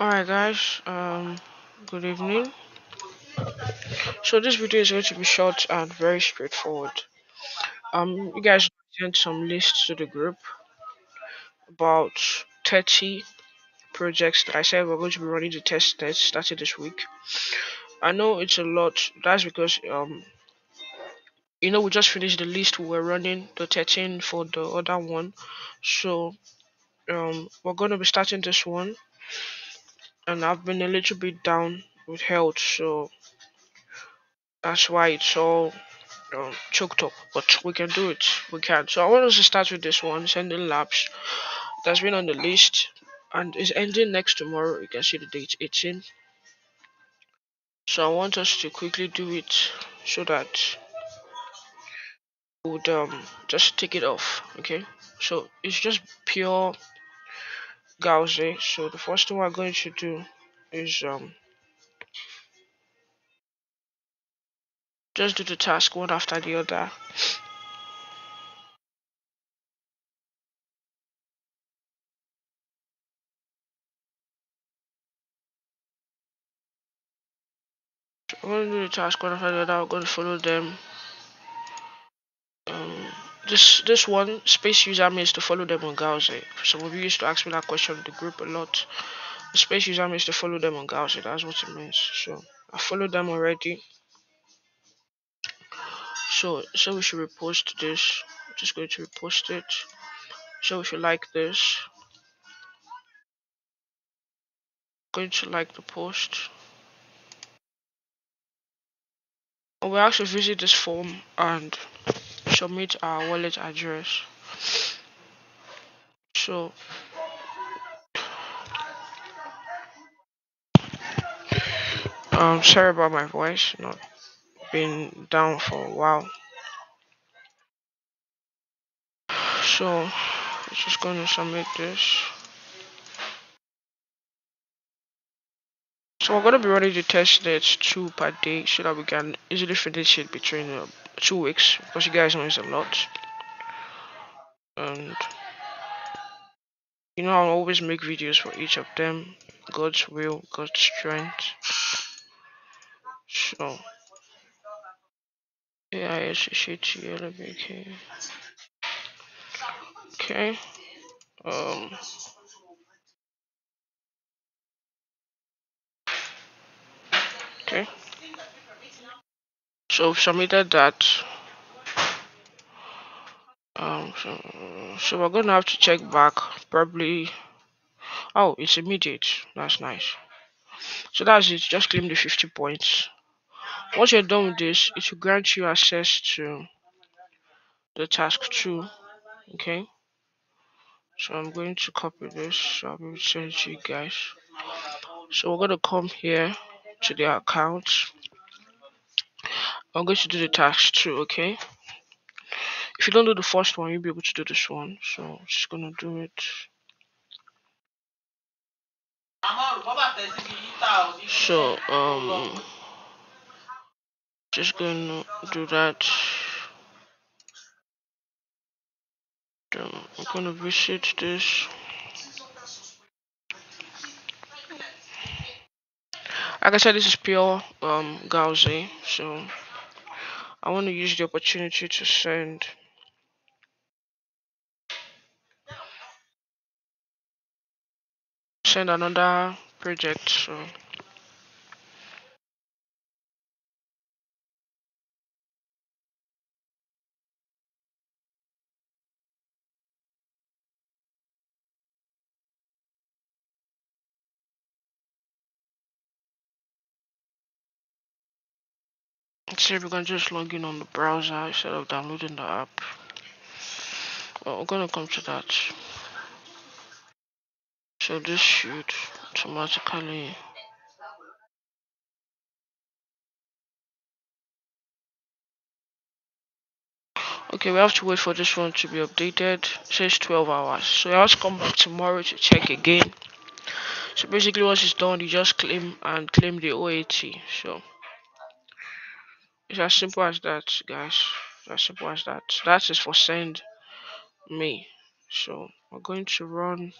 Alright guys, um, good evening. So this video is going to be short and very straightforward. Um, you guys sent some lists to the group about 30 projects that I said we're going to be running the test net starting this week. I know it's a lot. That's because um, you know we just finished the list we were running the 13 for the other one, so um, we're going to be starting this one and I've been a little bit down with health, so that's why it's all um, choked up. But we can do it. We can. So I want us to start with this one, sending labs. That's been on the list and is ending next tomorrow. You can see the date 18. So I want us to quickly do it so that would um just take it off. Okay. So it's just pure Galxe. So the first thing we're going to do is um just do the task one after the other. I'm going to do the task one after the other. I'm going to follow them. Um, this this one space user means to follow them on Galxe. Some of you used to ask me that question in the group a lot. The space user means to follow them on Galxe. That's what it means. So I followed them already. So so we should repost this. Just going to repost it. So we should like this. Going to like the post. we actually visit this form and submit our wallet address. So um sorry about my voice not been down for a while so I'm just going to submit this so we're going to be running the test nets two per day so that we can easily finish it between uh, two weeks because you guys know it's a lot. And you know i'll always make videos for each of them. God's will god's strength. So okay okay um okay so submitted that. Um so, so we're gonna have to check back probably. Oh it's immediate. That's nice. So that's it. Just claim the 50 points. Once you're done with this it will grant you access to the task 2 okay? So i'm going to copy this. So i'll be it to you guys. So we're going to come here to the account i'm going to do the task 2 okay? If you don't do the first one you'll be able to do this one. So I'm just gonna do it. So um just gonna do that. I'm gonna visit this. Like I said this is pure um Galxe so I want to use the opportunity to send send another project so Let's see if we can just log in on the browser instead of downloading the app. Well, we're gonna come to that. So this should automatically Okay, we have to wait for this one to be updated. It says 12 hours. So I have to come back tomorrow to check again. So basically once it's done, you just claim and claim the OAT. So it's as simple as that, guys. It's as simple as that. That is for send me. So we're going to run